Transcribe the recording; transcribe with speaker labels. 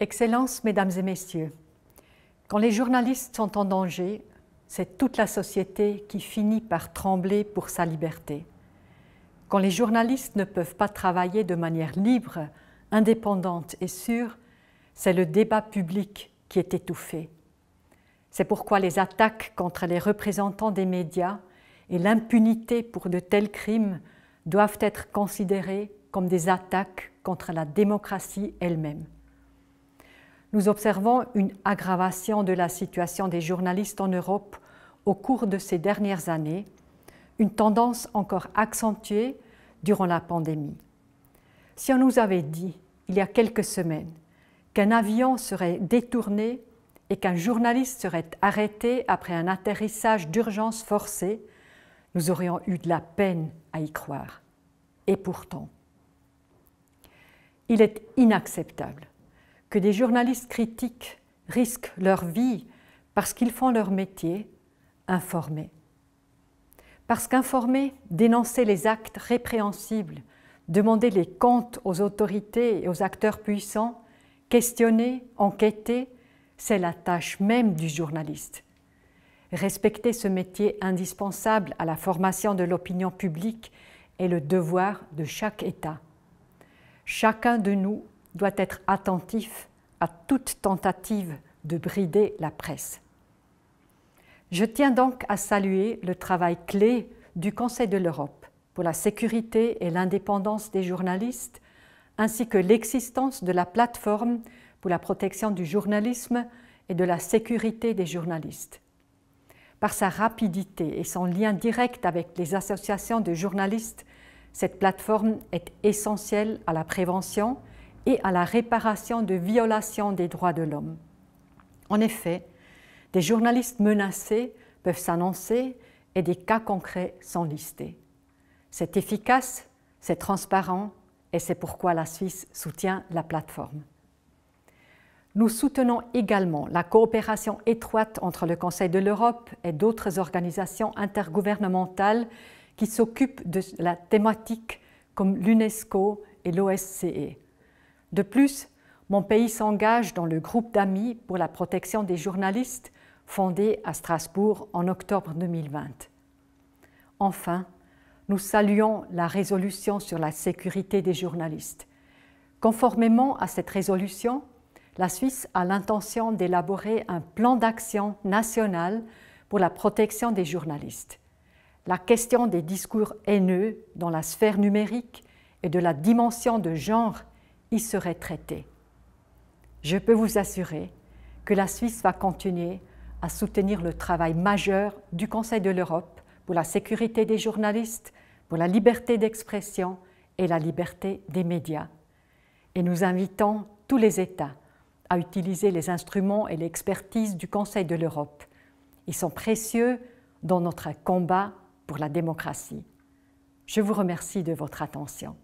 Speaker 1: Excellences, Mesdames et Messieurs, quand les journalistes sont en danger, c'est toute la société qui finit par trembler pour sa liberté. Quand les journalistes ne peuvent pas travailler de manière libre, indépendante et sûre, c'est le débat public qui est étouffé. C'est pourquoi les attaques contre les représentants des médias et l'impunité pour de tels crimes doivent être considérées comme des attaques contre la démocratie elle-même nous observons une aggravation de la situation des journalistes en Europe au cours de ces dernières années, une tendance encore accentuée durant la pandémie. Si on nous avait dit, il y a quelques semaines, qu'un avion serait détourné et qu'un journaliste serait arrêté après un atterrissage d'urgence forcé, nous aurions eu de la peine à y croire. Et pourtant, il est inacceptable que des journalistes critiques risquent leur vie parce qu'ils font leur métier, informer. Parce qu'informer, dénoncer les actes répréhensibles, demander les comptes aux autorités et aux acteurs puissants, questionner, enquêter, c'est la tâche même du journaliste. Respecter ce métier indispensable à la formation de l'opinion publique est le devoir de chaque État. Chacun de nous doit être attentif à toute tentative de brider la presse. Je tiens donc à saluer le travail clé du Conseil de l'Europe pour la sécurité et l'indépendance des journalistes, ainsi que l'existence de la plateforme pour la protection du journalisme et de la sécurité des journalistes. Par sa rapidité et son lien direct avec les associations de journalistes, cette plateforme est essentielle à la prévention et à la réparation de violations des droits de l'homme. En effet, des journalistes menacés peuvent s'annoncer et des cas concrets sont listés. C'est efficace, c'est transparent et c'est pourquoi la Suisse soutient la plateforme. Nous soutenons également la coopération étroite entre le Conseil de l'Europe et d'autres organisations intergouvernementales qui s'occupent de la thématique comme l'UNESCO et l'OSCE. De plus, mon pays s'engage dans le groupe d'amis pour la protection des journalistes fondé à Strasbourg en octobre 2020. Enfin, nous saluons la résolution sur la sécurité des journalistes. Conformément à cette résolution, la Suisse a l'intention d'élaborer un plan d'action national pour la protection des journalistes. La question des discours haineux dans la sphère numérique et de la dimension de genre y serait traité. Je peux vous assurer que la Suisse va continuer à soutenir le travail majeur du Conseil de l'Europe pour la sécurité des journalistes, pour la liberté d'expression et la liberté des médias. Et nous invitons tous les États à utiliser les instruments et l'expertise du Conseil de l'Europe. Ils sont précieux dans notre combat pour la démocratie. Je vous remercie de votre attention.